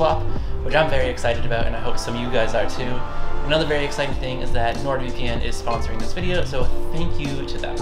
for my E36 swap, which I'm very excited about and I hope some of you guys are too. Another very exciting thing is that NordVPN is sponsoring this video, so thank you to them.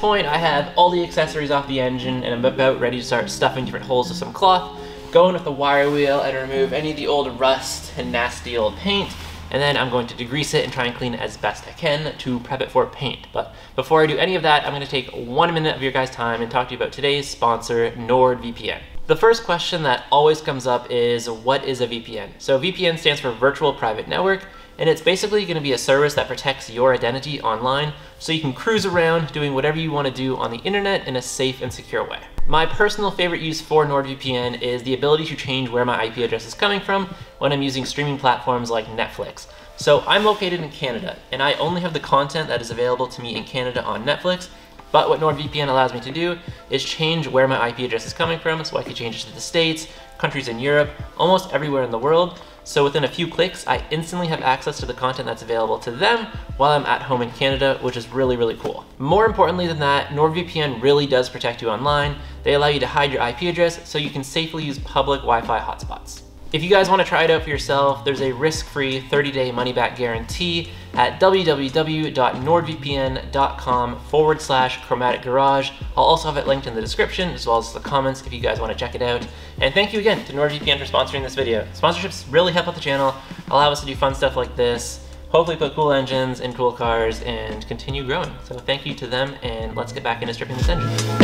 Point, I have all the accessories off the engine and I'm about ready to start stuffing different holes with some cloth, going with the wire wheel and remove any of the old rust and nasty old paint, and then I'm going to degrease it and try and clean it as best I can to prep it for paint. But before I do any of that, I'm gonna take one minute of your guys' time and talk to you about today's sponsor, NordVPN. The first question that always comes up is, what is a VPN? So VPN stands for Virtual Private Network, and it's basically gonna be a service that protects your identity online so you can cruise around doing whatever you wanna do on the internet in a safe and secure way. My personal favorite use for NordVPN is the ability to change where my IP address is coming from when I'm using streaming platforms like Netflix. So I'm located in Canada, and I only have the content that is available to me in Canada on Netflix, but what NordVPN allows me to do is change where my IP address is coming from, so I can change it to the States, countries in Europe, almost everywhere in the world. So within a few clicks, I instantly have access to the content that's available to them while I'm at home in Canada, which is really, really cool. More importantly than that, NordVPN really does protect you online. They allow you to hide your IP address so you can safely use public Wi-Fi hotspots. If you guys want to try it out for yourself, there's a risk-free 30-day money-back guarantee at www.nordvpn.com forward slash chromatic garage. I'll also have it linked in the description as well as the comments if you guys want to check it out. And thank you again to NordVPN for sponsoring this video. Sponsorships really help out the channel, allow us to do fun stuff like this, hopefully put cool engines in cool cars, and continue growing. So thank you to them, and let's get back into stripping this engine.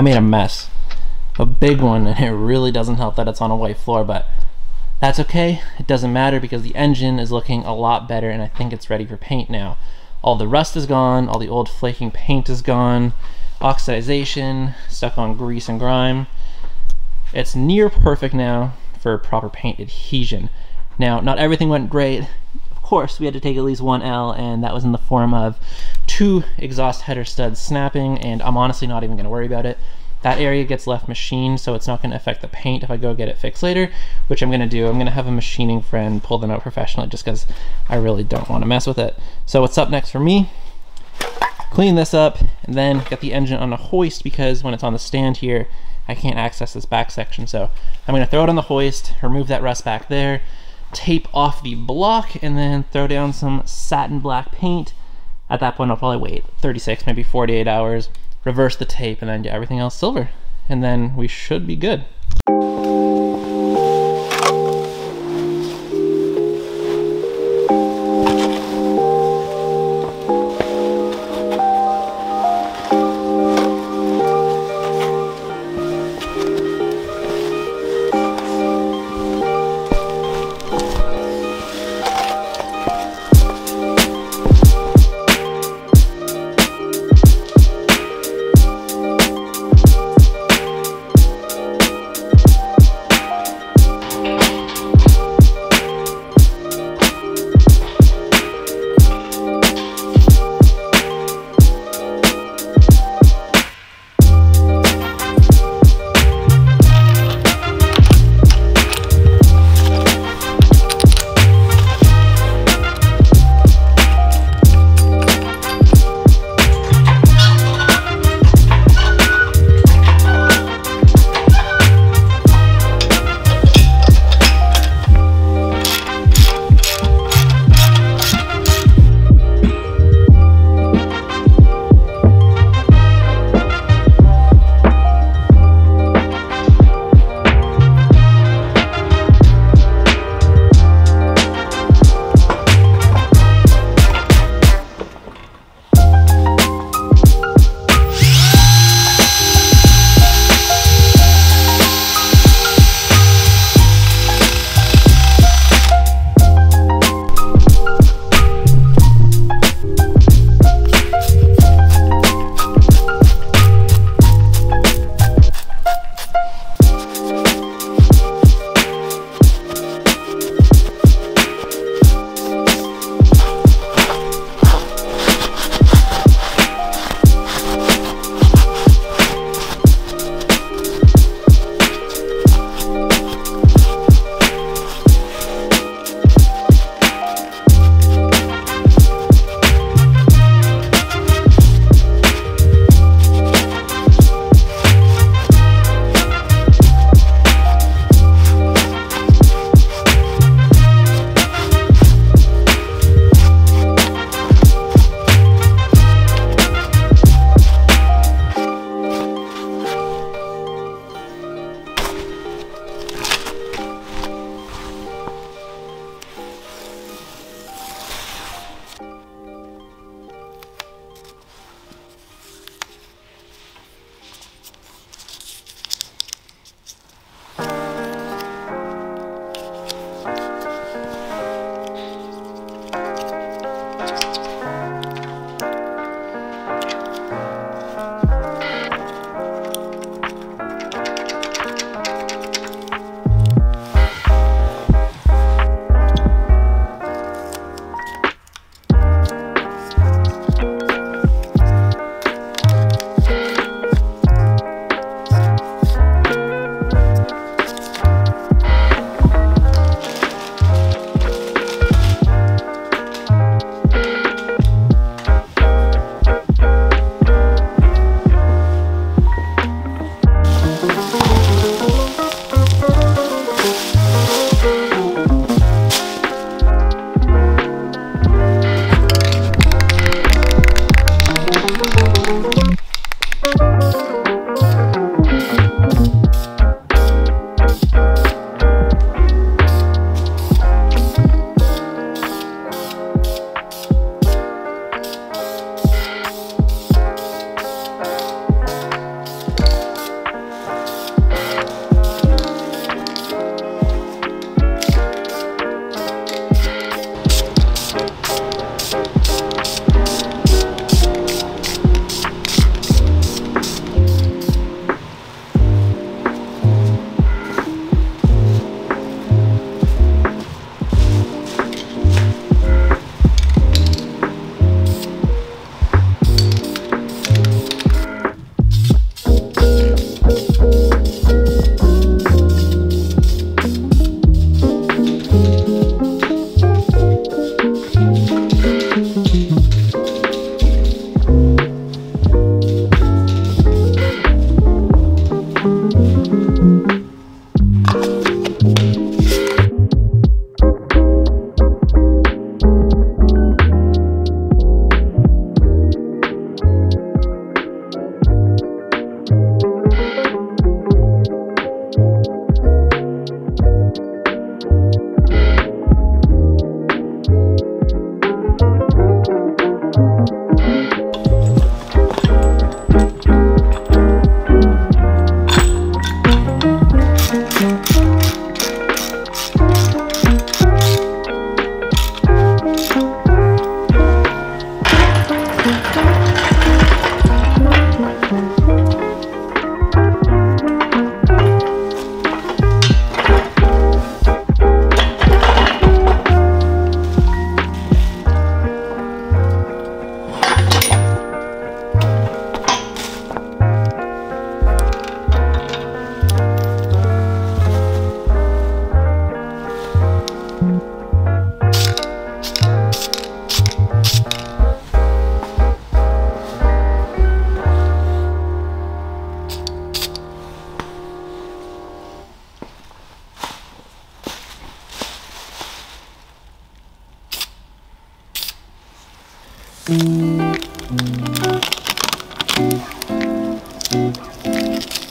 I made a mess. A big one, and it really doesn't help that it's on a white floor, but that's okay. It doesn't matter because the engine is looking a lot better and I think it's ready for paint now. All the rust is gone, all the old flaking paint is gone, oxidization, stuck on grease and grime. It's near perfect now for proper paint adhesion. Now, not everything went great. Course, we had to take at least one L, and that was in the form of two exhaust header studs snapping, and I'm honestly not even gonna worry about it. That area gets left machined, so it's not gonna affect the paint if I go get it fixed later, which I'm gonna do. I'm gonna have a machining friend pull them out professionally just because I really don't wanna mess with it. So what's up next for me? Clean this up and then get the engine on a hoist because when it's on the stand here, I can't access this back section. So I'm gonna throw it on the hoist, remove that rust back there, tape off the block, and then throw down some satin black paint. At that point, I'll probably wait 36, maybe 48 hours, reverse the tape, and then do everything else silver. And then we should be good.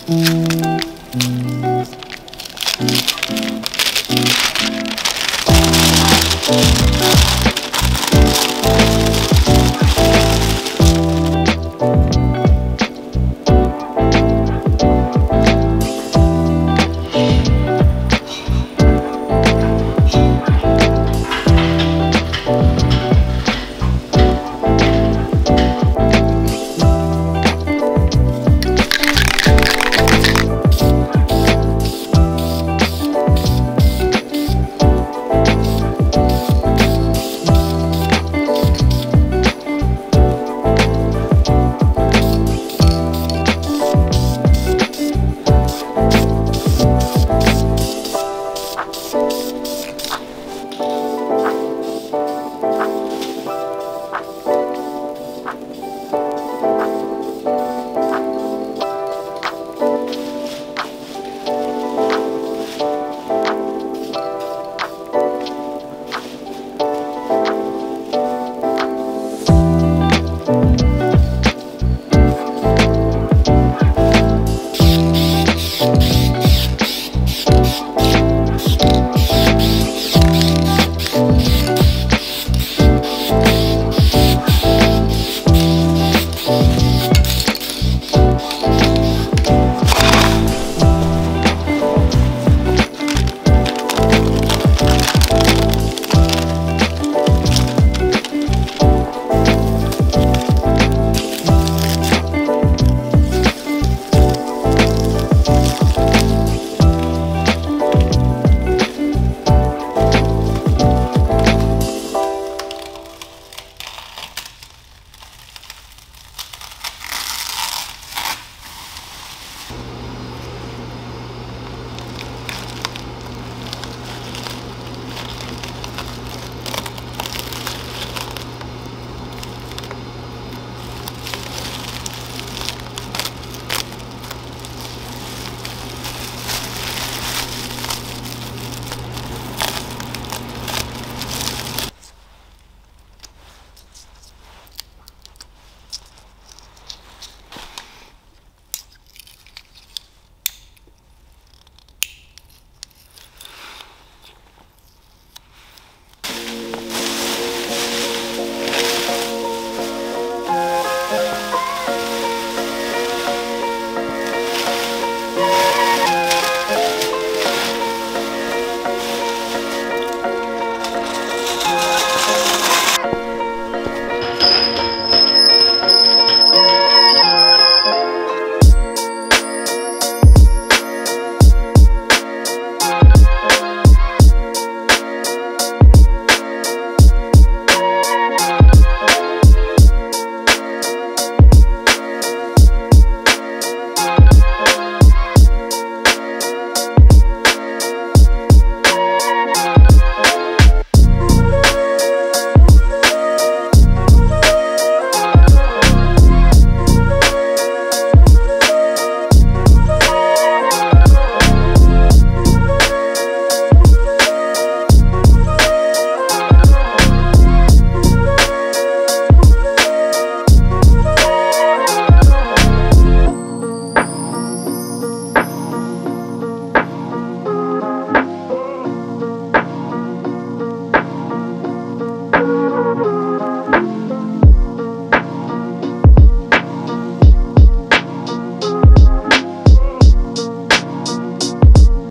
Thank